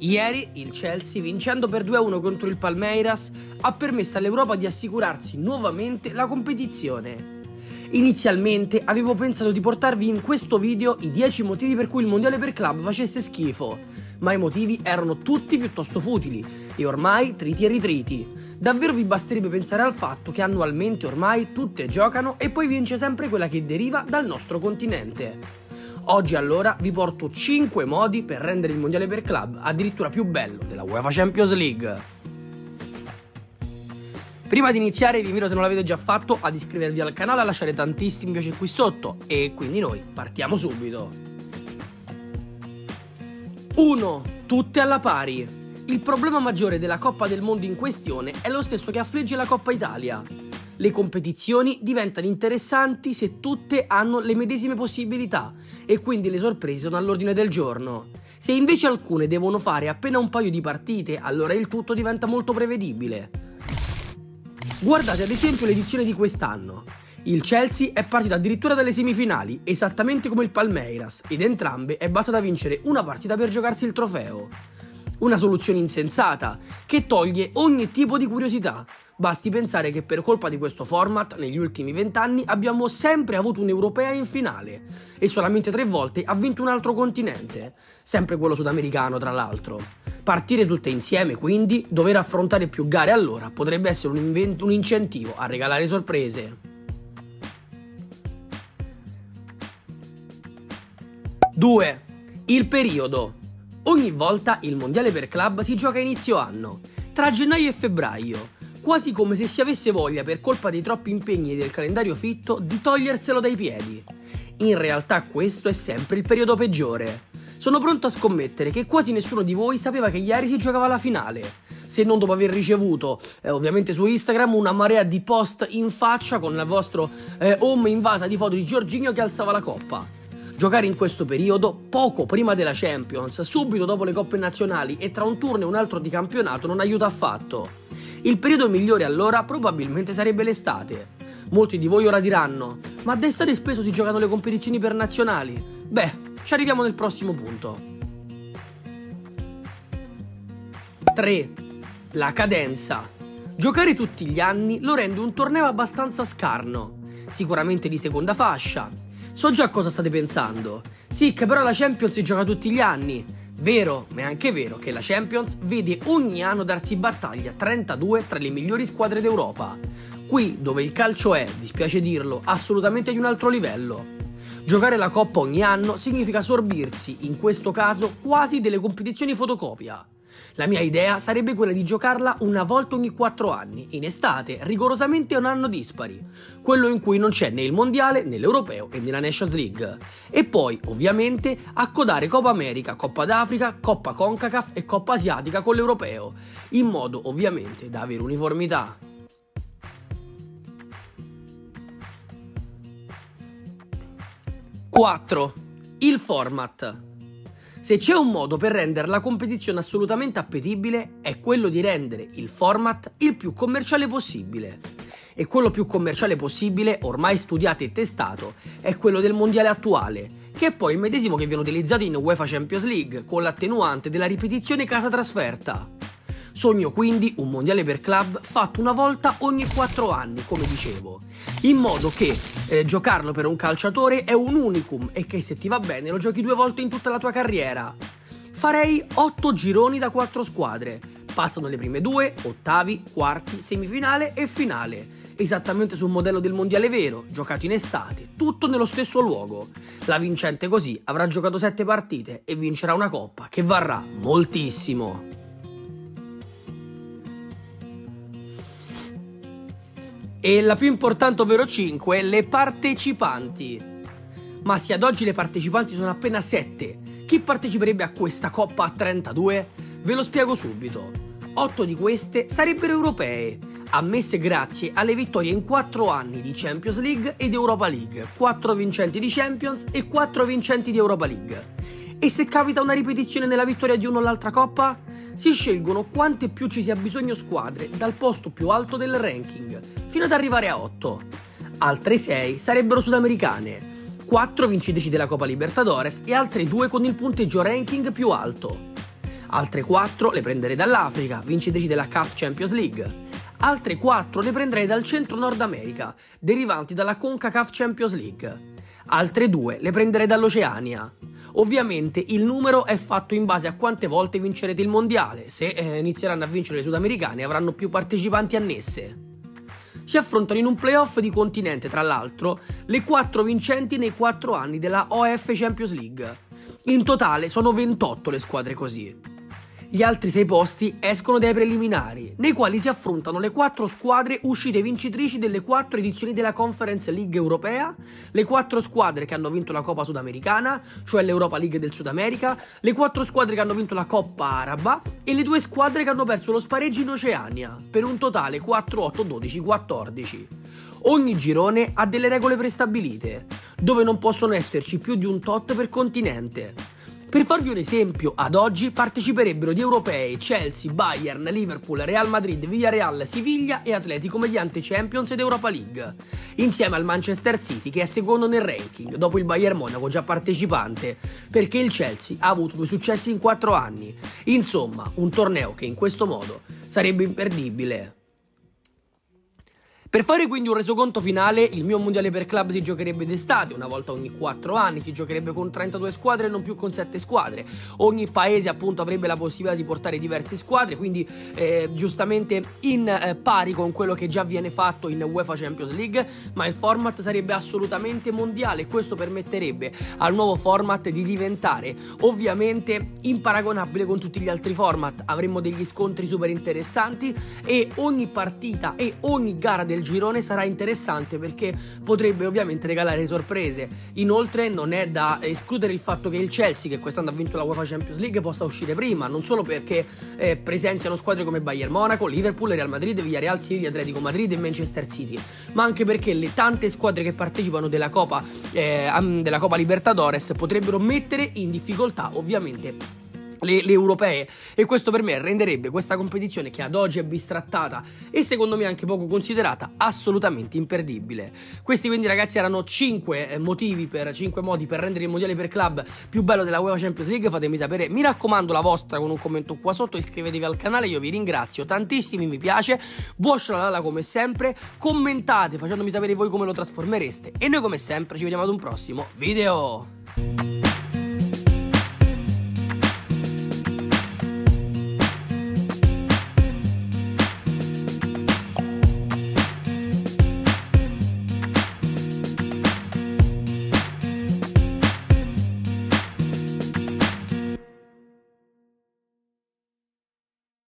Ieri il Chelsea, vincendo per 2-1 contro il Palmeiras, ha permesso all'Europa di assicurarsi nuovamente la competizione. Inizialmente avevo pensato di portarvi in questo video i 10 motivi per cui il mondiale per club facesse schifo, ma i motivi erano tutti piuttosto futili e ormai triti e ritriti. Davvero vi basterebbe pensare al fatto che annualmente ormai tutte giocano e poi vince sempre quella che deriva dal nostro continente. Oggi allora vi porto 5 modi per rendere il mondiale per club addirittura più bello della UEFA Champions League. Prima di iniziare vi invito se non l'avete già fatto ad iscrivervi al canale, a lasciare tantissimi piace qui sotto e quindi noi partiamo subito. 1. Tutte alla pari. Il problema maggiore della Coppa del Mondo in questione è lo stesso che affligge la Coppa Italia. Le competizioni diventano interessanti se tutte hanno le medesime possibilità e quindi le sorprese sono all'ordine del giorno. Se invece alcune devono fare appena un paio di partite, allora il tutto diventa molto prevedibile. Guardate ad esempio l'edizione di quest'anno. Il Chelsea è partito addirittura dalle semifinali, esattamente come il Palmeiras, ed entrambe è basta da vincere una partita per giocarsi il trofeo. Una soluzione insensata, che toglie ogni tipo di curiosità, Basti pensare che per colpa di questo format, negli ultimi vent'anni abbiamo sempre avuto un'europea in finale e solamente tre volte ha vinto un altro continente, sempre quello sudamericano tra l'altro. Partire tutte insieme, quindi, dover affrontare più gare allora potrebbe essere un, invent- un incentivo a regalare sorprese. 2. Il periodo. Ogni volta il mondiale per club si gioca a inizio anno, tra gennaio e febbraio quasi come se si avesse voglia, per colpa dei troppi impegni del calendario fitto, di toglierselo dai piedi. In realtà questo è sempre il periodo peggiore. Sono pronto a scommettere che quasi nessuno di voi sapeva che ieri si giocava la finale, se non dopo aver ricevuto, eh, ovviamente su Instagram, una marea di post in faccia con il vostro eh, home invasa di foto di Giorginio che alzava la coppa. Giocare in questo periodo, poco prima della Champions, subito dopo le coppe nazionali e tra un turno e un altro di campionato non aiuta affatto. Il periodo migliore allora probabilmente sarebbe l'estate. Molti di voi ora diranno, ma d'estate spesso si giocano le competizioni per nazionali. Beh, ci arriviamo nel prossimo punto. 3. La cadenza. Giocare tutti gli anni lo rende un torneo abbastanza scarno, sicuramente di seconda fascia. So già cosa state pensando. Sì, che però la Champions si gioca tutti gli anni. Vero, ma è anche vero che la Champions vede ogni anno darsi battaglia 32 tra le migliori squadre d'Europa. Qui, dove il calcio è, dispiace dirlo, assolutamente di un altro livello. Giocare la Coppa ogni anno significa sorbirsi, in questo caso, quasi delle competizioni fotocopia. La mia idea sarebbe quella di giocarla una volta ogni 4 anni, in estate, rigorosamente un anno dispari, quello in cui non c'è né il mondiale, né l'europeo e né la Nations League. E poi, ovviamente, accodare Coppa America, Coppa d'Africa, Coppa CONCACAF e Coppa Asiatica con l'europeo, in modo ovviamente da avere uniformità. Quattro. Il format. Se c'è un modo per rendere la competizione assolutamente appetibile è quello di rendere il format il più commerciale possibile. E quello più commerciale possibile, ormai studiato e testato, è quello del mondiale attuale, che è poi il medesimo che viene utilizzato in UEFA Champions League, con l'attenuante della ripetizione casa trasferta. Sogno quindi un mondiale per club fatto una volta ogni 4 anni, come dicevo, in modo che eh, giocarlo per un calciatore è un unicum e che se ti va bene lo giochi due volte in tutta la tua carriera. Farei 8 gironi da 4 squadre. Passano le prime due, ottavi, quarti, semifinale e finale. Esattamente sul modello del mondiale vero, giocato in estate, tutto nello stesso luogo. La vincente così avrà giocato 7 partite e vincerà una coppa che varrà moltissimo. E la più importante, ovvero 5, le partecipanti. Ma se ad oggi le partecipanti sono appena 7, chi parteciperebbe a questa Coppa a 32? Ve lo spiego subito. 8 di queste sarebbero europee, ammesse grazie alle vittorie in 4 anni di Champions League ed Europa League, 4 vincenti di Champions e 4 vincenti di Europa League. E se capita una ripetizione nella vittoria di uno o l'altra coppa? Si scelgono quante più ci sia bisogno squadre dal posto più alto del ranking, fino ad arrivare a 8. Altre 6 sarebbero sudamericane, 4 vincitrici della Coppa Libertadores e altre 2 con il punteggio ranking più alto. altre 4 le prenderei dall'Africa, vincitrici della CAF Champions League. Altre 4 le prenderei dal centro Nord America, derivanti dalla CONCACAF Champions League. Altre 2 le prenderei dall'Oceania. Ovviamente il numero è fatto in base a quante volte vincerete il mondiale. Se eh, inizieranno a vincere le sudamericane avranno più partecipanti annesse. Si affrontano in un playoff di continente, tra l'altro, le quattro vincenti nei quattro anni della OF Champions League. In totale sono 28 le squadre così. Gli altri sei posti escono dai preliminari, nei quali si affrontano le quattro squadre uscite vincitrici delle quattro edizioni della Conference League europea, le quattro squadre che hanno vinto la Coppa Sudamericana, cioè l'Europa League del Sud America, le quattro squadre che hanno vinto la Coppa Araba e le due squadre che hanno perso lo spareggio in Oceania, per un totale 4, 8, 12, 14. Ogni girone ha delle regole prestabilite, dove non possono esserci più di un tot per continente. Per farvi un esempio, ad oggi parteciperebbero di europei Chelsea, Bayern, Liverpool, Real Madrid, Villarreal, Siviglia e Atletico mediante Champions ed Europa League, insieme al Manchester City che è secondo nel ranking dopo il Bayern Monaco già partecipante, perché il Chelsea ha avuto due successi in quattro anni. Insomma, un torneo che in questo modo sarebbe imperdibile. Per fare quindi un resoconto finale, il mio mondiale per club si giocherebbe d'estate, una volta ogni 4 anni, si giocherebbe con 32 squadre e non più con 7 squadre. Ogni paese appunto avrebbe la possibilità di portare diverse squadre, quindi eh, giustamente in eh, pari con quello che già viene fatto in UEFA Champions League, ma il format sarebbe assolutamente mondiale e questo permetterebbe al nuovo format di diventare ovviamente imparagonabile con tutti gli altri format. Avremmo degli scontri super interessanti e ogni partita e ogni gara del del girone sarà interessante perché potrebbe ovviamente regalare sorprese. Inoltre non è da escludere il fatto che il Chelsea, che quest'anno ha vinto la UEFA Champions League, possa uscire prima, non solo perché eh, presenziano squadre come Bayern Monaco, Liverpool, Real Madrid, Villarreal, Siviglia, Atletico Madrid e Manchester City, ma anche perché le tante squadre che partecipano della Coppa, eh, della Coppa Libertadores potrebbero mettere in difficoltà ovviamente le, le, europee e questo per me renderebbe questa competizione che ad oggi è bistrattata e secondo me anche poco considerata assolutamente imperdibile. Questi quindi ragazzi erano 5 eh, motivi per 5 modi per rendere il mondiale per club più bello della UEFA Champions League, fatemi sapere, mi raccomando la vostra con un commento qua sotto, iscrivetevi al canale, io vi ringrazio tantissimi, mi piace, buon scialala come sempre, commentate facendomi sapere voi come lo trasformereste e noi come sempre ci vediamo ad un prossimo video.